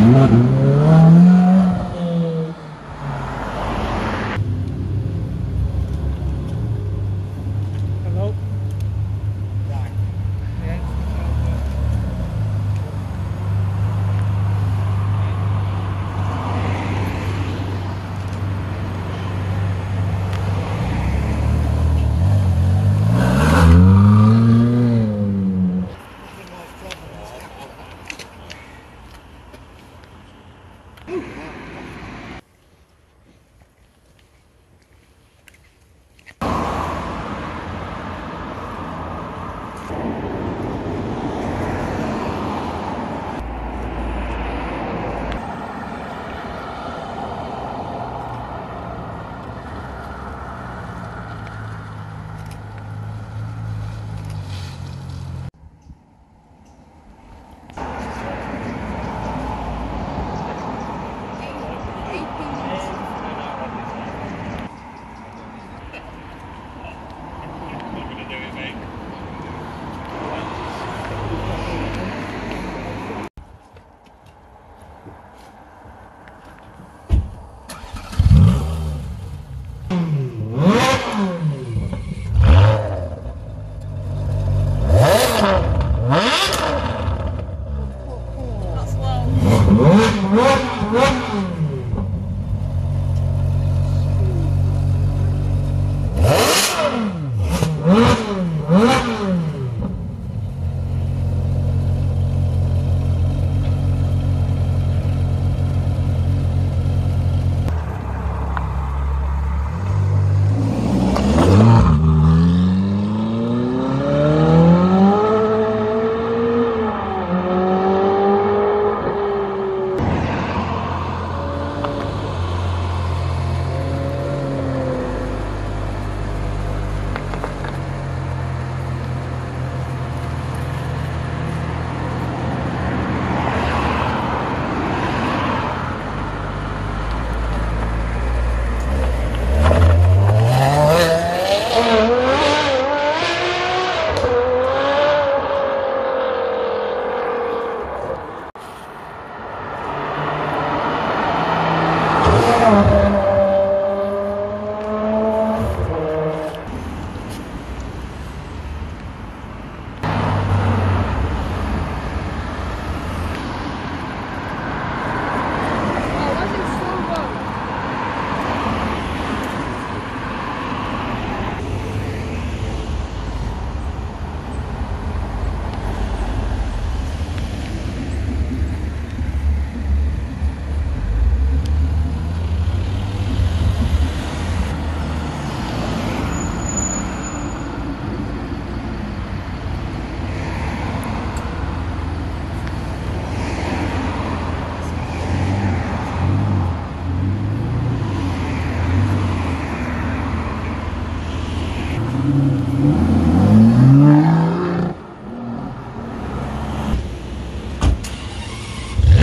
Mm-hmm.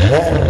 Yeah.